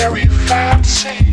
very fancy.